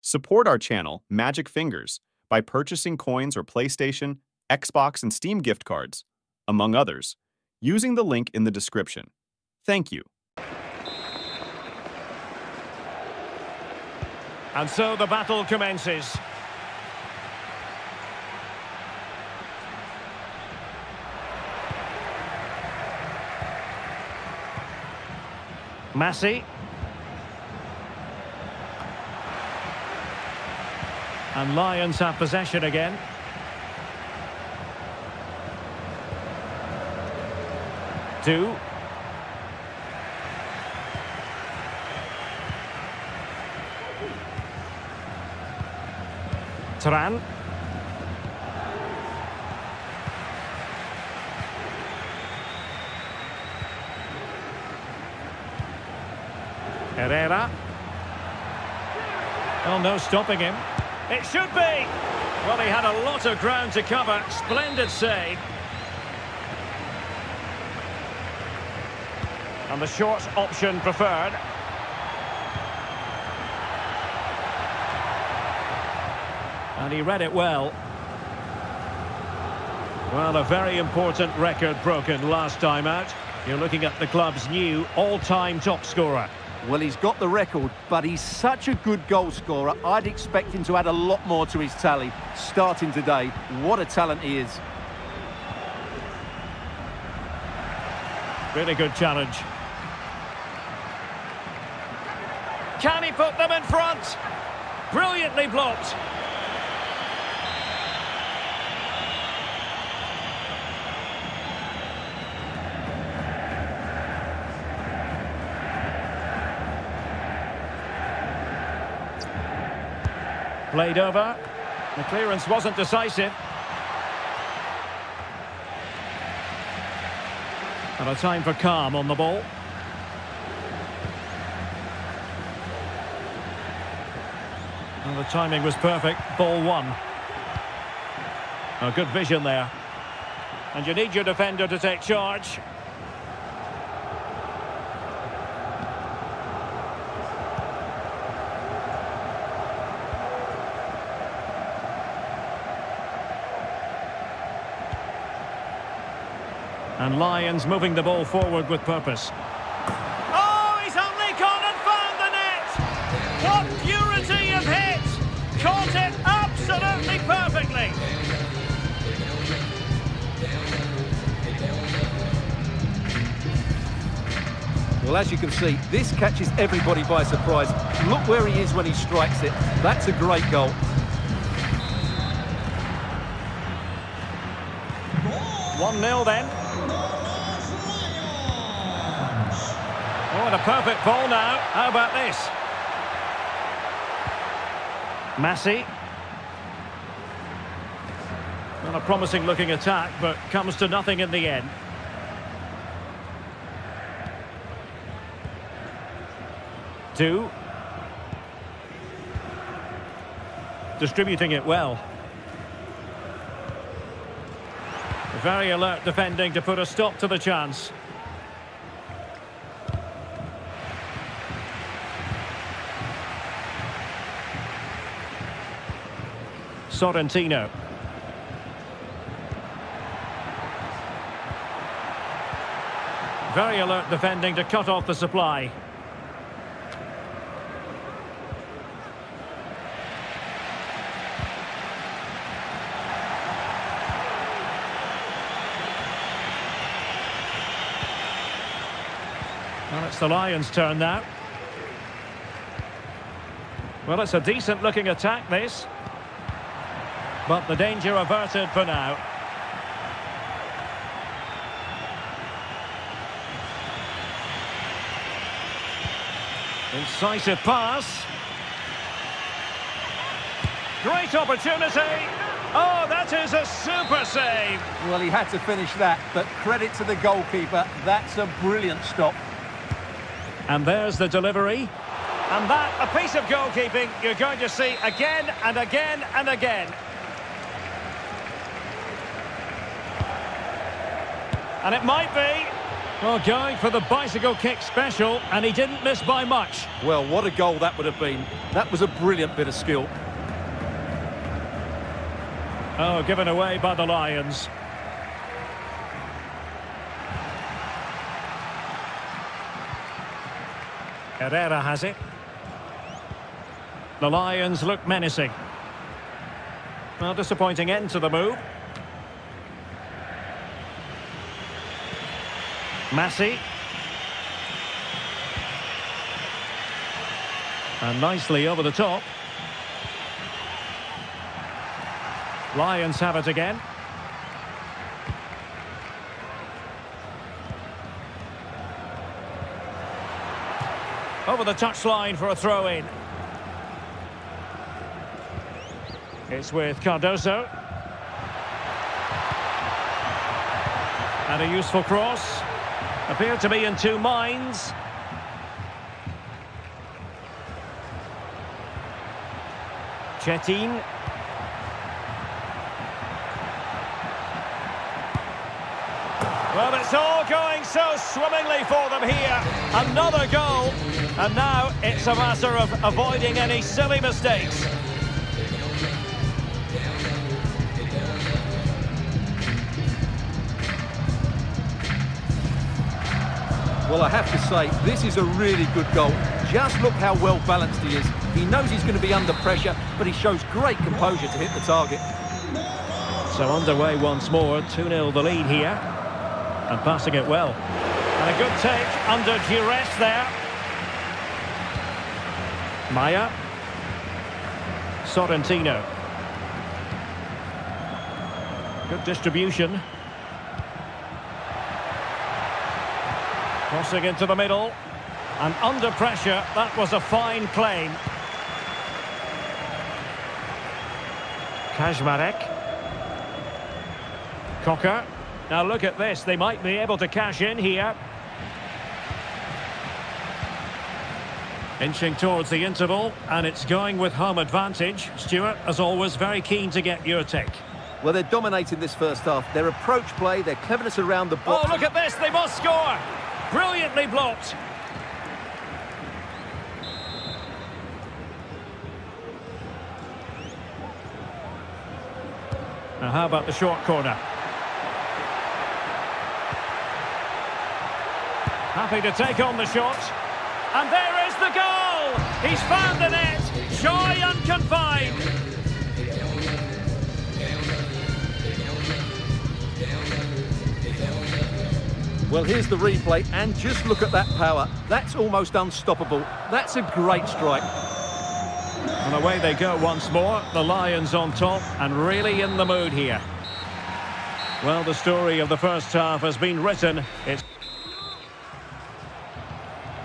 Support our channel, Magic Fingers, by purchasing coins or PlayStation, Xbox, and Steam gift cards, among others, using the link in the description. Thank you. And so the battle commences. Massey. And Lions have possession again. Two. Turan. Herrera. Oh, no stopping him. It should be. Well, he had a lot of ground to cover. Splendid save. And the short option preferred. And he read it well. Well, a very important record broken last time out. You're looking at the club's new all-time top scorer. Well, he's got the record, but he's such a good goal scorer. I'd expect him to add a lot more to his tally. Starting today, what a talent he is. Really good challenge. Can he put them in front? Brilliantly blocked. Played over. The clearance wasn't decisive. And a time for calm on the ball. And the timing was perfect. Ball one. A good vision there. And you need your defender to take charge. And Lions moving the ball forward with purpose. Oh, he's only gone and found the net! What purity of hit! Caught it absolutely perfectly! Well, as you can see, this catches everybody by surprise. Look where he is when he strikes it. That's a great goal. One 0 then. And a perfect ball now. How about this? Massey. Not a promising looking attack, but comes to nothing in the end. Two. Distributing it well. Very alert defending to put a stop to the chance. Sorrentino. Very alert defending to cut off the supply. Well, it's the Lions' turn now. Well, it's a decent looking attack, this. But the danger averted for now. Incisive pass. Great opportunity. Oh, that is a super save. Well, he had to finish that, but credit to the goalkeeper. That's a brilliant stop. And there's the delivery. And that, a piece of goalkeeping you're going to see again and again and again. And it might be. Well, going for the bicycle kick special, and he didn't miss by much. Well, what a goal that would have been. That was a brilliant bit of skill. Oh, given away by the Lions. Herrera has it. The Lions look menacing. Well, disappointing end to the move. Massey. And nicely over the top. Lions have it again. Over the touchline for a throw-in. It's with Cardoso. And a useful cross. Appear to be in two minds. Cetin. Well, it's all going so swimmingly for them here. Another goal. And now it's a matter of avoiding any silly mistakes. Well, I have to say, this is a really good goal. Just look how well balanced he is. He knows he's going to be under pressure, but he shows great composure to hit the target. So underway once more, 2-0 the lead here. And passing it well. And a good take under duress there. Maya. Sorrentino. Good distribution. Crossing into the middle. And under pressure, that was a fine claim. Kaczmarek. Cocker. Now look at this, they might be able to cash in here. Inching towards the interval, and it's going with home advantage. Stuart, as always, very keen to get your take. Well, they're dominating this first half. Their approach play, their cleverness around the box... Oh, look at this, they must score! Brilliantly blocked. Now, how about the short corner? Happy to take on the shot. And there is the goal! He's found the net! Joy unconfined! Well, here's the replay, and just look at that power. That's almost unstoppable. That's a great strike. And away they go once more. The Lions on top and really in the mood here. Well, the story of the first half has been written. It's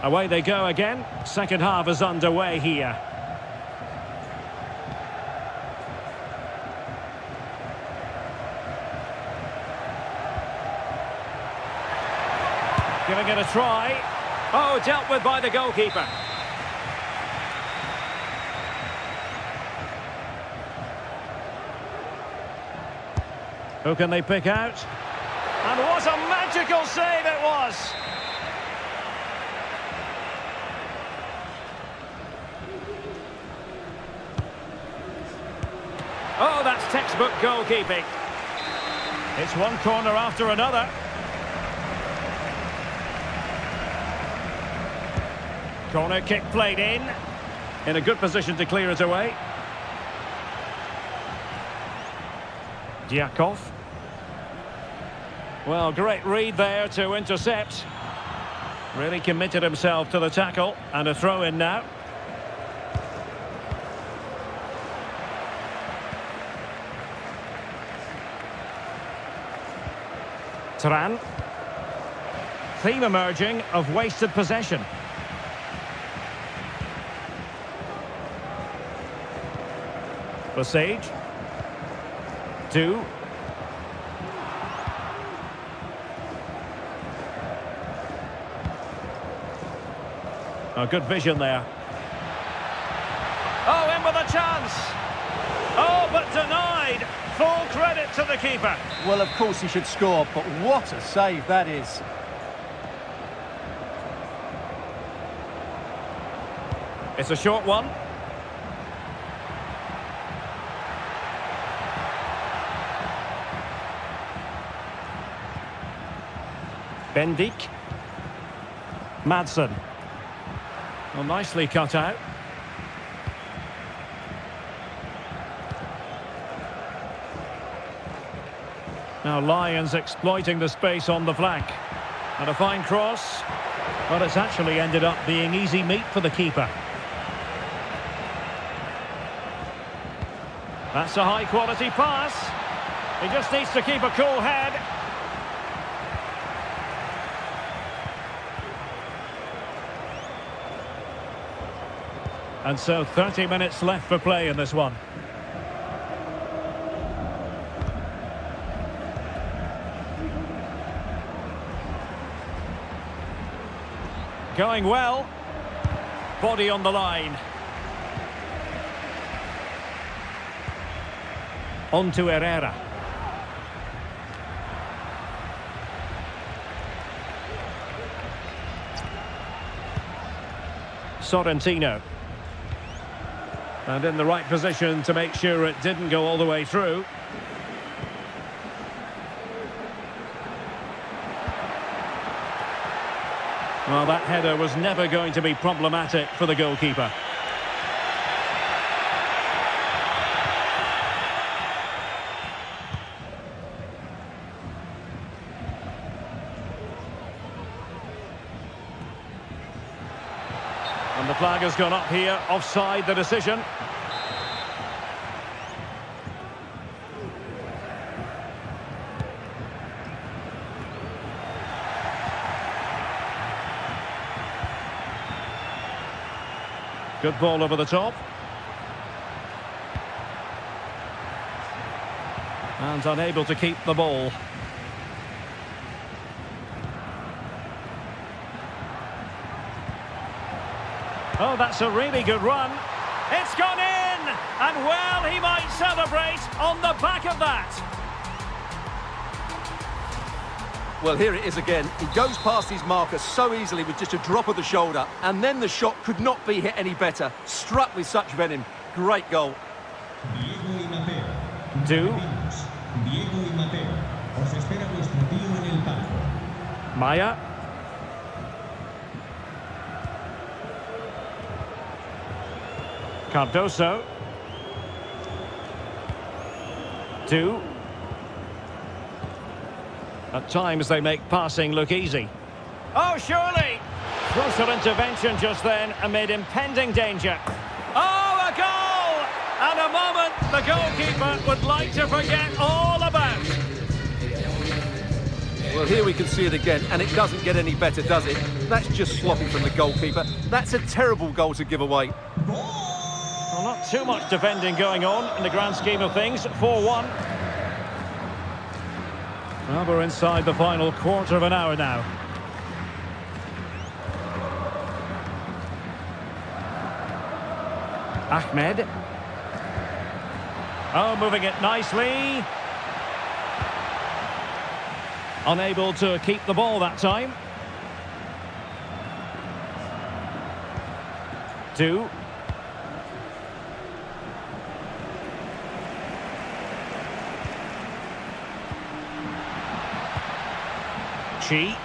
Away they go again. Second half is underway here. Giving it a try. Oh, dealt with by the goalkeeper. Who can they pick out? And what a magical save it was! Oh, that's textbook goalkeeping. It's one corner after another. Corner kick played in. In a good position to clear it away. Diakov. Well, great read there to intercept. Really committed himself to the tackle. And a throw in now. Turan. Theme emerging of wasted possession. Basage. Two. A good vision there. Oh, in with a chance. Oh, but denied. Full credit to the keeper. Well, of course he should score, but what a save that is. It's a short one. Bendik. Madsen. Well, nicely cut out. Now Lions exploiting the space on the flank. And a fine cross. But it's actually ended up being easy meat for the keeper. That's a high quality pass. He just needs to keep a cool head. And so 30 minutes left for play in this one. Going well. Body on the line. On to Herrera. Sorrentino. And in the right position to make sure it didn't go all the way through. Well, that header was never going to be problematic for the goalkeeper. And the flag has gone up here, offside the decision. Good ball over the top. And unable to keep the ball. Oh, that's a really good run. It's gone in! And well, he might celebrate on the back of that. Well, here it is again. He goes past his marker so easily with just a drop of the shoulder. And then the shot could not be hit any better. Struck with such venom. Great goal. Diego y Mateo. Do. Diego Cardoso. Two. At times they make passing look easy. Oh, surely! Crucial intervention just then amid impending danger. Oh, a goal! And a moment the goalkeeper would like to forget all about. Well, here we can see it again, and it doesn't get any better, does it? That's just sloppy from the goalkeeper. That's a terrible goal to give away. Well, not too much defending going on in the grand scheme of things. 4-1. Well, we're inside the final quarter of an hour now. Ahmed. Oh, moving it nicely. Unable to keep the ball that time. Do. Chi.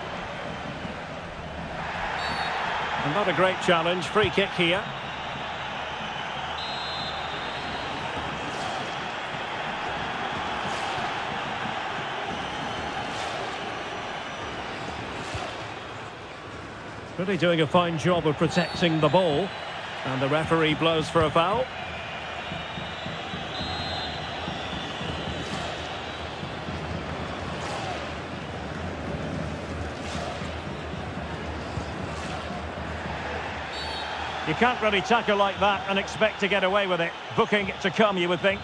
And not a great challenge. Free kick here. Really doing a fine job of protecting the ball. And the referee blows for a foul. You can't really tackle like that and expect to get away with it. Booking to come, you would think.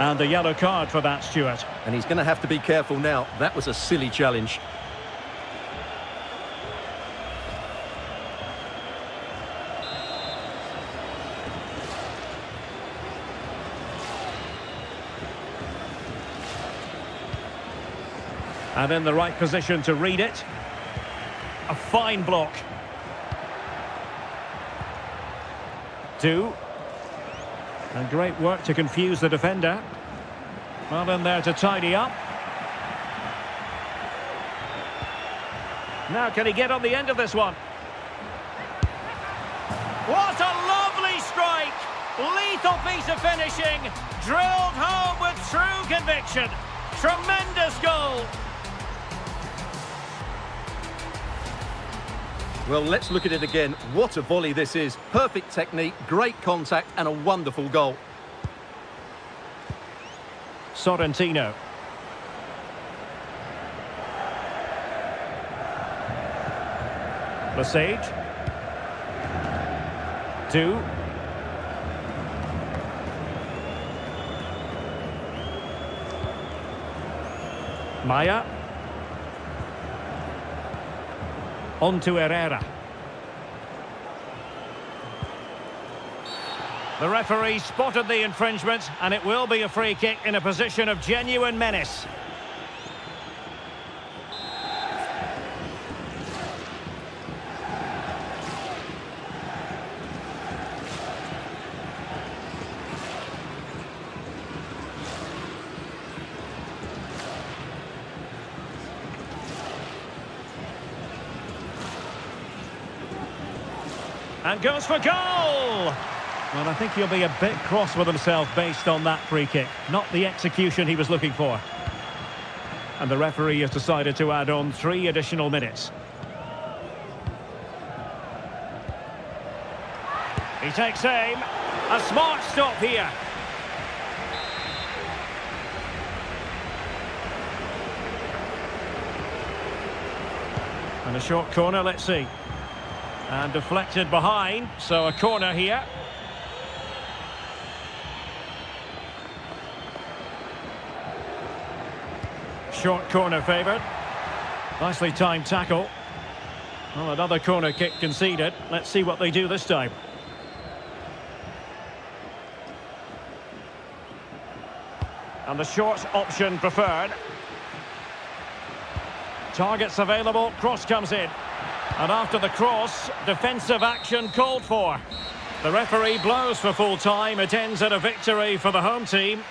And a yellow card for that, Stuart. And he's going to have to be careful now. That was a silly challenge. And in the right position to read it. Fine block. Two. And great work to confuse the defender. Well in there to tidy up. Now can he get on the end of this one? What a lovely strike! Lethal piece of finishing, drilled home with true conviction. Tremendous goal. Well, let's look at it again. What a volley this is. Perfect technique, great contact and a wonderful goal. Sorrentino. Lesage. Two. Maya. On to Herrera. The referee spotted the infringement and it will be a free kick in a position of genuine menace. And goes for goal! Well, I think he'll be a bit cross with himself based on that free kick. Not the execution he was looking for. And the referee has decided to add on three additional minutes. He takes aim. A smart stop here. And a short corner, let's see. And deflected behind, so a corner here. Short corner favoured. Nicely timed tackle. Well, another corner kick conceded. Let's see what they do this time. And the short option preferred. Targets available, cross comes in. And after the cross, defensive action called for. The referee blows for full time. It ends at a victory for the home team.